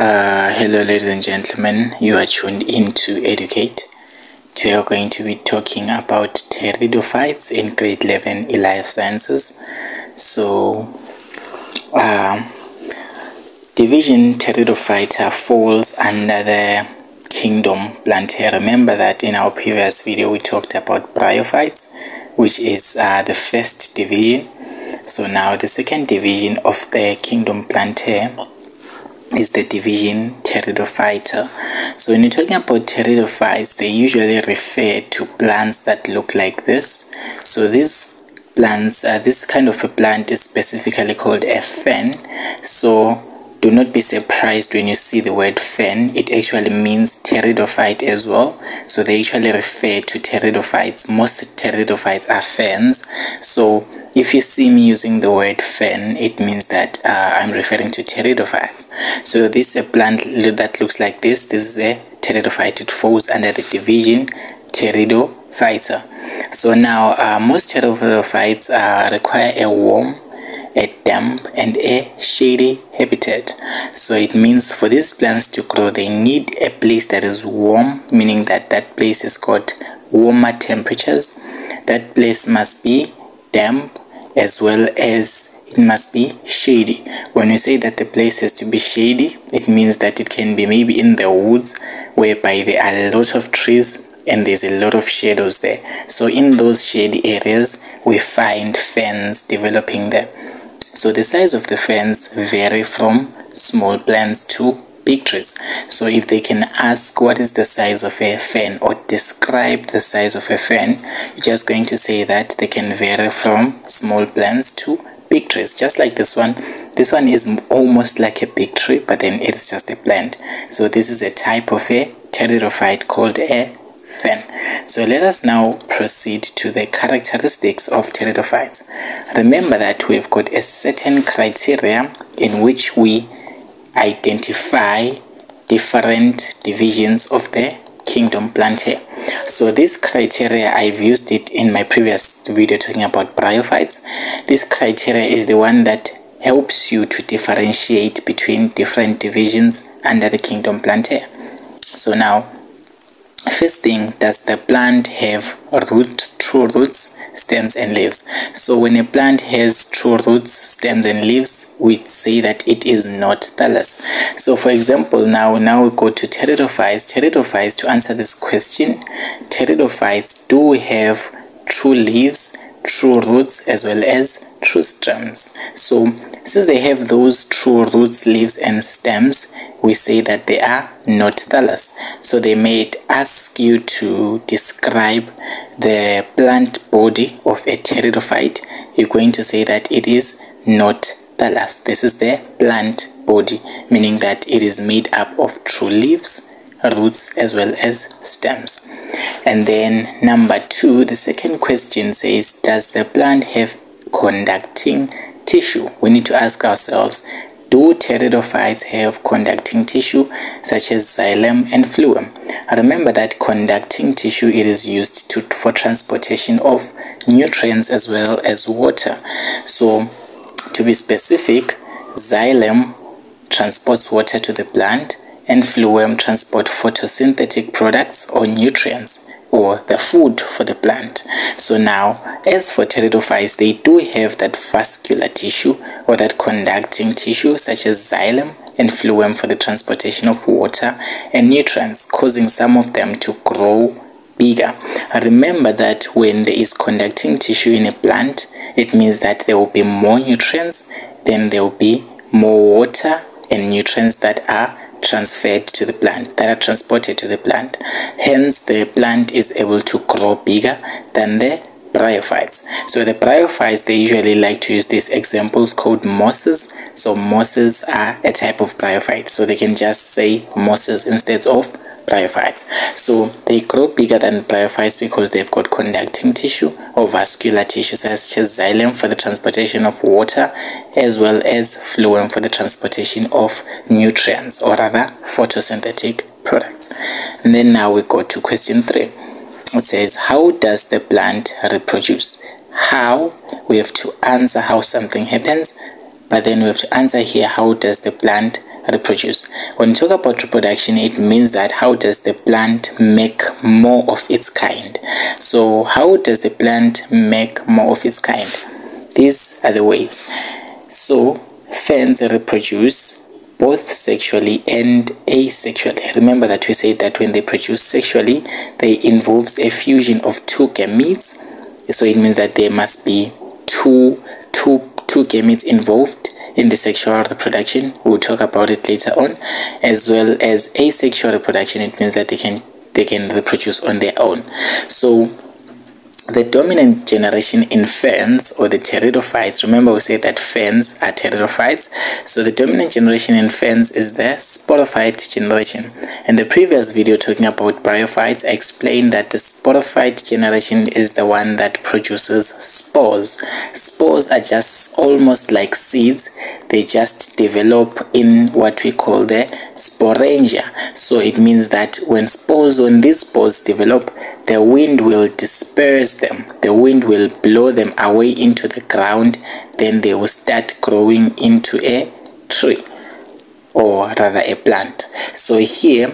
Uh, hello ladies and gentlemen, you are tuned in to Educate. Today we're going to be talking about pteridophytes in grade 11 in life sciences. So, uh, division pteridophyta falls under the kingdom Plantae. Remember that in our previous video we talked about bryophytes, which is uh, the first division. So now the second division of the kingdom Plantae is the division pteridophyta. So when you're talking about pteridophytes, they usually refer to plants that look like this. So these plants, uh, this kind of a plant is specifically called a fern. So do not be surprised when you see the word fern. It actually means pteridophyte as well. So they usually refer to pteridophytes. Most pteridophytes are ferns. So if you see me using the word fern, it means that uh, I'm referring to pteridophytes. So this is a plant that looks like this. This is a pteridophyte. It falls under the division pteridophyta. So now uh, most pteridophytes uh, require a warm, a damp, and a shady habitat. So it means for these plants to grow, they need a place that is warm, meaning that that place has got warmer temperatures. That place must be damp as well as it must be shady when we say that the place has to be shady it means that it can be maybe in the woods whereby there are a lot of trees and there's a lot of shadows there so in those shady areas we find ferns developing there so the size of the ferns vary from small plants to big trees. So if they can ask what is the size of a fern or describe the size of a fern, you're just going to say that they can vary from small plants to big trees. Just like this one, this one is almost like a big tree, but then it's just a plant. So this is a type of a pteridophyte called a fern. So let us now proceed to the characteristics of pteridophytes. Remember that we've got a certain criteria in which we identify different divisions of the kingdom Plantae. So this criteria, I've used it in my previous video talking about bryophytes. This criteria is the one that helps you to differentiate between different divisions under the kingdom Plantae. So now First thing, does the plant have roots, true roots, stems and leaves? So when a plant has true roots, stems and leaves, we say that it is not thallus. So for example, now, now we go to pteridophytes. Pteridophytes, to answer this question, pteridophytes do have true leaves, true roots as well as true stems. So since they have those true roots, leaves and stems, we say that they are not thallus. So they may ask you to describe the plant body of a pteridophyte. You're going to say that it is not thallus. This is the plant body, meaning that it is made up of true leaves, roots as well as stems. And then number two, the second question says, does the plant have conducting tissue? We need to ask ourselves, do pteridophytes have conducting tissue such as xylem and phloem? Remember that conducting tissue it is used to, for transportation of nutrients as well as water. So to be specific, xylem transports water to the plant and phloem transport photosynthetic products or nutrients or the food for the plant. So now, as for pteridophytes, they do have that vascular tissue or that conducting tissue such as xylem and phloem for the transportation of water and nutrients, causing some of them to grow bigger. Remember that when there is conducting tissue in a plant, it means that there will be more nutrients, then there will be more water and nutrients that are transferred to the plant that are transported to the plant. Hence the plant is able to grow bigger than the bryophytes so the bryophytes they usually like to use these examples called mosses so mosses are a type of bryophyte so they can just say mosses instead of bryophytes. So they grow bigger than bryophytes because they've got conducting tissue or vascular tissue such as xylem for the transportation of water as well as phloem for the transportation of nutrients or rather photosynthetic products. And then now we go to question 3. It says how does the plant reproduce? How we have to answer how something happens but then we have to answer here how does the plant reproduce. When we talk about reproduction, it means that how does the plant make more of its kind? So how does the plant make more of its kind? These are the ways. So ferns reproduce both sexually and asexually. Remember that we said that when they produce sexually, they involves a fusion of two gametes. So it means that there must be two, two, two gametes involved in the sexual reproduction. We'll talk about it later on, as well as asexual reproduction. It means that they can they can reproduce on their own. So the dominant generation in ferns or the pteridophytes remember we said that ferns are pteridophytes? So the dominant generation in ferns is the sporophyte generation. In the previous video talking about bryophytes i explained that the sporophyte generation is the one that produces spores. Spores are just almost like seeds. They just develop in what we call the sporangia. So it means that when spores when these spores develop the wind will disperse them. The wind will blow them away into the ground. Then they will start growing into a tree or rather a plant. So here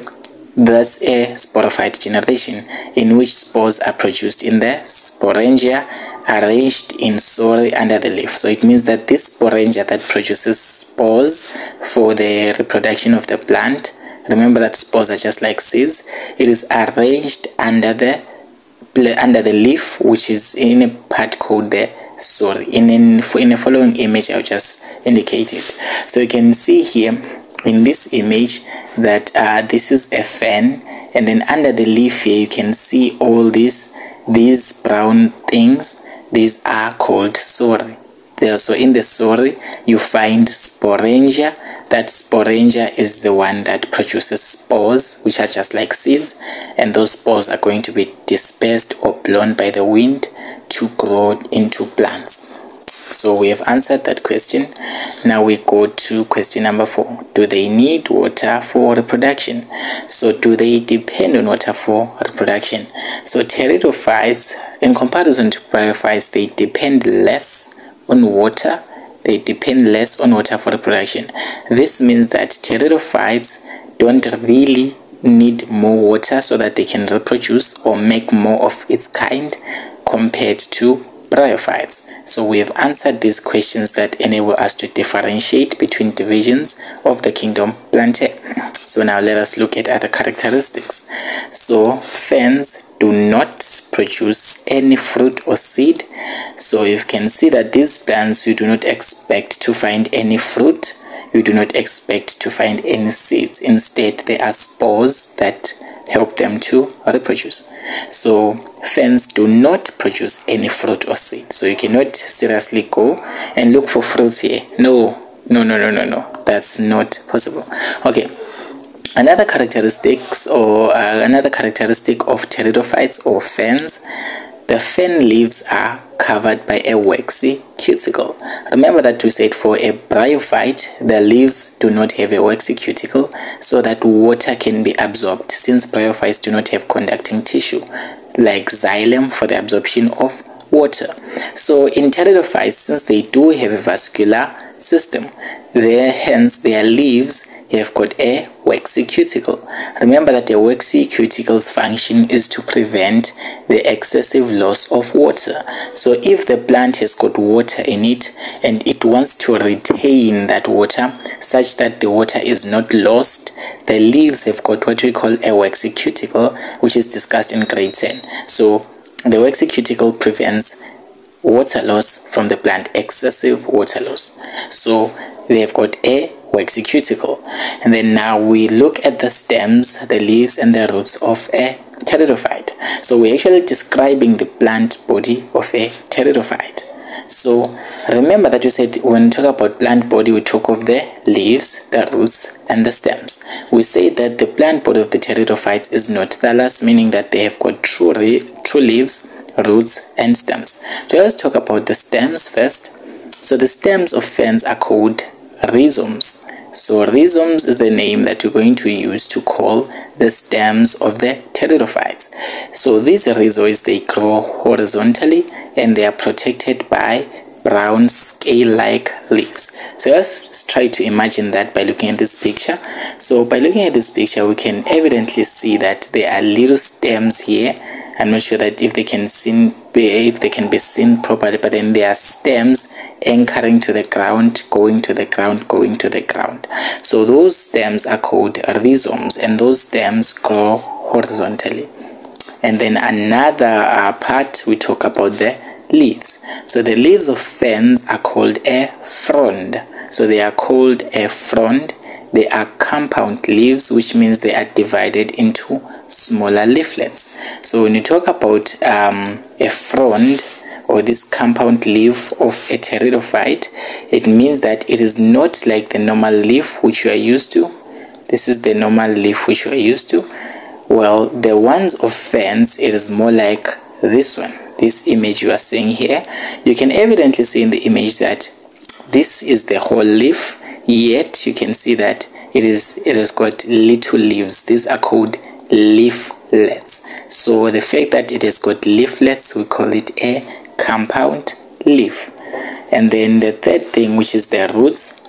that's a sporophyte generation in which spores are produced in the sporangia arranged in sori under the leaf. So it means that this sporangia that produces spores for the reproduction of the plant remember that spores are just like seeds. It is arranged under the under the leaf which is in a part called the sori in in, in the following image i'll just indicate it. So you can see here in this image that uh, this is a fan and then under the leaf here you can see all these these brown things. These are called there so in the sori you find sporangia that sporangia is the one that produces spores which are just like seeds and those spores are going to be dispersed or blown by the wind to grow into plants. So we have answered that question. Now we go to question number four. Do they need water for reproduction? So do they depend on water for reproduction? So pteridophytes in comparison to bryophytes they depend less on water they depend less on water for reproduction. This means that pteridophytes don't really need more water so that they can reproduce or make more of its kind compared to bryophytes. So we have answered these questions that enable us to differentiate between divisions of the kingdom Plantae. So now let us look at other characteristics. So ferns do not produce any fruit or seed. So you can see that these plants you do not expect to find any fruit. You do not expect to find any seeds. Instead there are spores that help them to reproduce. So ferns do not produce any fruit or seed. So you cannot seriously go and look for fruits here. No no no no no no. That's not possible. Okay Another characteristics or uh, another characteristic of pteridophytes or ferns, the fern leaves are covered by a waxy cuticle. Remember that we said for a bryophyte, the leaves do not have a waxy cuticle so that water can be absorbed since bryophytes do not have conducting tissue like xylem for the absorption of water. So in pteridophytes, since they do have a vascular system, their hence their leaves have got a waxy cuticle. Remember that a waxy cuticle's function is to prevent the excessive loss of water. So if the plant has got water in it and it wants to retain that water such that the water is not lost, the leaves have got what we call a waxy cuticle which is discussed in grade 10. So the waxy cuticle prevents water loss from the plant, excessive water loss. So they have got a cuticle. And then now we look at the stems, the leaves and the roots of a pteridophyte. So we're actually describing the plant body of a pteridophyte. So remember that you said when we talk about plant body, we talk of the leaves, the roots, and the stems. We say that the plant body of the pteridophytes is not thallus, meaning that they have got true, true leaves, roots, and stems. So let's talk about the stems first. So the stems of ferns are called rhizomes. So rhizomes is the name that you're going to use to call the stems of the pteridophytes. So these rhizoids, they grow horizontally and they are protected by brown scale-like leaves so let's try to imagine that by looking at this picture so by looking at this picture we can evidently see that there are little stems here I'm not sure that if they can seen if they can be seen properly but then there are stems anchoring to the ground going to the ground going to the ground. So those stems are called rhizomes and those stems grow horizontally. And then another uh, part we talk about the leaves. So the leaves of ferns are called a frond. So they are called a frond they are compound leaves which means they are divided into smaller leaflets. So when you talk about um, a frond or this compound leaf of a pteridophyte it means that it is not like the normal leaf which you are used to. This is the normal leaf which you are used to. Well the ones of ferns it is more like this one this image you are seeing here. You can evidently see in the image that this is the whole leaf yet you can see that it is it has got little leaves. These are called leaflets. So the fact that it has got leaflets we call it a compound leaf. And then the third thing which is the roots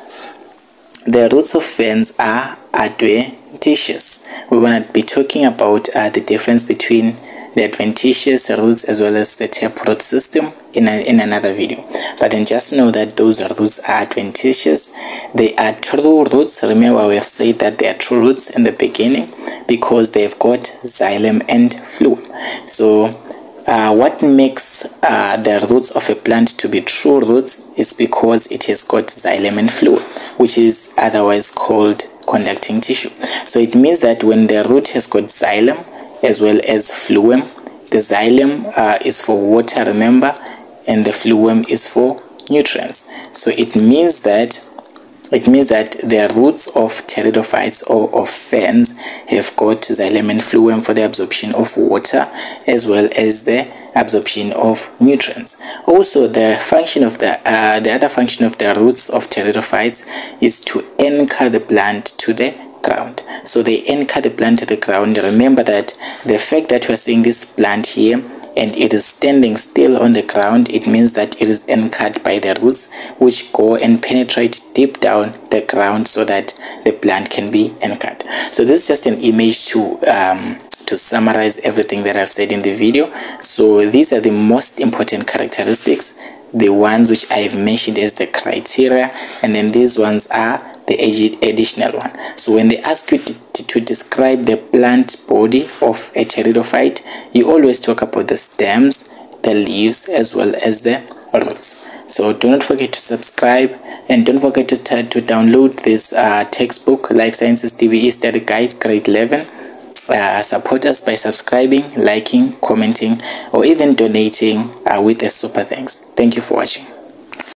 the roots of ferns are adventitious. We want to be talking about uh, the difference between the adventitious roots as well as the taproot system in, a, in another video. But then just know that those roots are adventitious. They are true roots. Remember we have said that they are true roots in the beginning because they've got xylem and phloem so uh, what makes uh, the roots of a plant to be true roots is because it has got xylem and phloem which is otherwise called conducting tissue. So it means that when the root has got xylem as well as phloem. The xylem uh, is for water, remember, and the phloem is for nutrients. So it means that it means that the roots of pteridophytes or of ferns have got xylem and phloem for the absorption of water as well as the absorption of nutrients. Also, the function of the uh, the other function of the roots of pteridophytes is to anchor the plant to the ground. So they anchor the plant to the ground. Remember that the fact that are seeing this plant here and it is standing still on the ground it means that it is anchored by the roots which go and penetrate deep down the ground so that the plant can be anchored. So this is just an image to um, to summarize everything that I've said in the video. So these are the most important characteristics the ones which I've mentioned as the criteria and then these ones are the additional one. So when they ask you to, to, describe the plant body of a pteridophyte you always talk about the stems the leaves as well as the roots. So do not forget to subscribe and don't forget to, to download this uh, textbook life sciences dbe study guide grade 11 uh, support us by subscribing liking commenting or even donating uh, with a super thanks. Thank you for watching